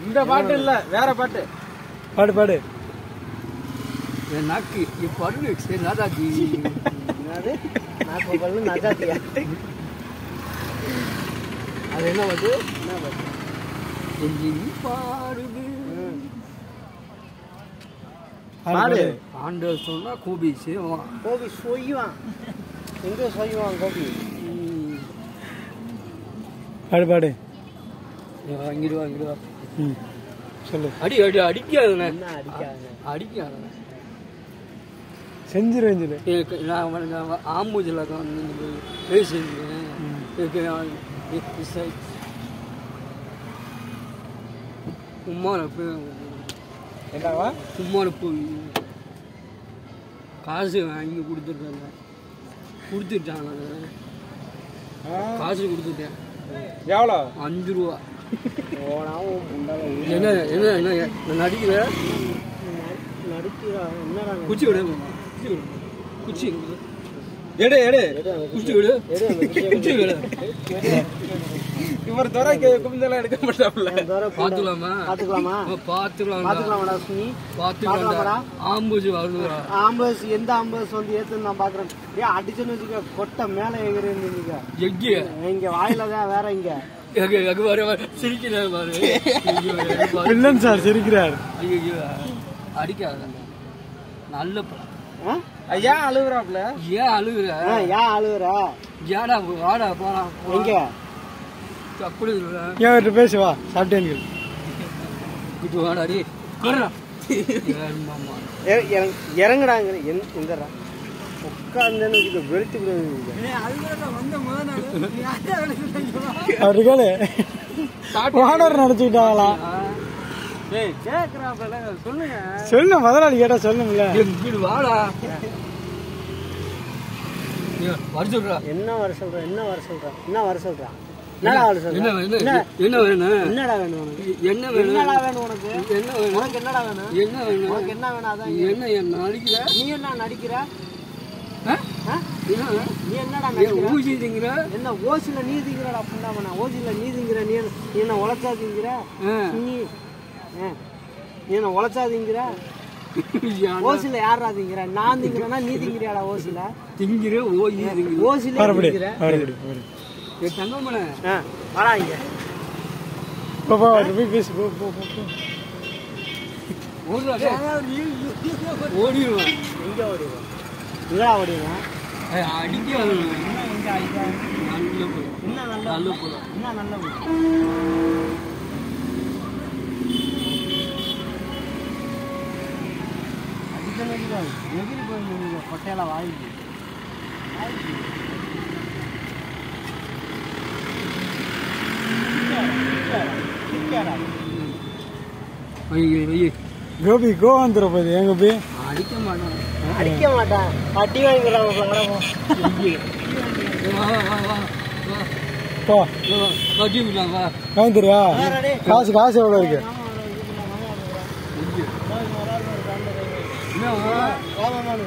இந்த பாட்டு இல்ல வேற பாட்டு. பாடு பாடு. என் நாக்கு என் பல்லு சரி நாதாஜி நாக்கு பல்லு அது என்ன பாட்டு? என்ன பாட்டு? பாடுது? பாடு ஆண்டவர் சொன்னா கோபி சேவான் கோபி சொய்வான் எங்க சொய்வான் கோபி? பாடு பாடு. இங்கிட்டு வா இங்கிட்டு வா. ம். சொல்லு. அடி அடி அடிக்காதுண்ணே. அடிக்காதுண்ணே. செஞ்சிரு செஞ்சிரு. நான் ஆம்பூஜில் இசை உம்மால போய் என்னவா உம்மால போய் காசு வாங்கி கொடுத்துட்டாங்க. கொடுத்துட்டாங்க காசு கொடுத்துட்டேன். எவ்வளோ? அஞ்சு ரூபா. என்ன என்ன என்ன நான் நடிக்கிறேன் குச்சி விடு. குச்சி. விடு குச்சி விடு. எடு எடு. குச்சி விடு. குச்சி விடு இவர் துறை குமிஞ்செல்லாம் எடுக்க மாட்டாப்ல. பார்த்துக்கலாமா பாத்துக்கலாமா? பார்த்துக்கலாம் பாத்துக்கலாமாடா. சுனி. பார்த்துக்கலாம்டா பார்க்கலாமாடா? ஆம்பூஜி வருதுடா. ஆம்புலன்ஸ் எந்த ஆம்புலன்ஸ் வந்து ஏத்துன்னு நான் பாக்குறேன். ஏன் அடிச்சுன்னு வச்சுக்க கொட்டை மேல எகிறேன்னு எங்கே? இங்க வாயில தான் வேற இங்க. சிரிக்கிறாரு பாரு. வில்லன் சார் சிரிக்கிறார். ஐயோ, அடிக்காத. நல்ல? ஐயா அழுகுறாப்ல ஏன் அழுகுற ஏன் அழுகுற ஏடா வாடா போலாம். எங்க? அப்படி இல்லை. ஏன் அவர்கிட்ட பேசு வா சாப்பிட்டேன் இது வாடா டேய் வர்றா. ஏன் மாமா இற- இறங்கு- இறங்குடாங்க எந்த- எந்தடா உட்கார்ந்தேன்னு வச்சுக்க வெளுத்து அவரு கேளு. கேக்குறாப்ல சொல்லுங்க. சொல்லு முதலாளி கேட்டா சொல்லுங்கள ஏய், வர சொல்றா. என்ன வர சொல்ற என்ன வர சொல்ற என்ன வர சொல்ற? என்னடா வேணும்? என்ன? வேணும்? என்னடா வேணும் உனக்கு? என்ன வேணும்? என்னடா வேணும் உனக்கு? என்ன வேணும்? உனக்கு என்னடா வேணும்? என்ன வேணும்? உனக்கு என்ன வேணும்? அதான் என்ன என்ன அடிக்கிற நீ என்ன நடிக்கிற? ஆ? ஆ? என்ன நீ என்னடா நடிக்கிற? ஊசி திங்கிற? என்ன ஓசில நீ திங்கிறடா புண்டாமனா ஓசில நீ திங்கிற? நீ என்ன- நீ என்ன உழைச்சா திங்கிற? ஆ. நீ என்ன உழைச்சா திங்கிற? ஓசில யாரா திங்கிற? நான் திங்கிறேன்னா நீ திங்கிறியாடா ஓசில திங்கிற திங்கிற. ஓசில திங்கிற. வாடா இங்க. போ போ போய் பேசு போ போ போ ஓடிடுவேன் எங்க ஓடிடுவான் எங்கடா ஓடிடுவான் போல என்ன நல்ல நல்ல போல என்ன நல்ல இல்லை. எகிரி போயிருந்தீங்க கொட்டையில வாய்க்கு வாய்க்கு. நிக்காதா, நிக்காதா. ஐயோ ஐயோ கோபி கோவம் வந்துட போகுது எங்க போய் அடிக்க மாட்டான். அடிக்க மாட்டேன் அடி வாங்கிக்கிறாங்க வா வா வா வா வா போ காசு காசு எவ்வளோ இருக்கு? என்ன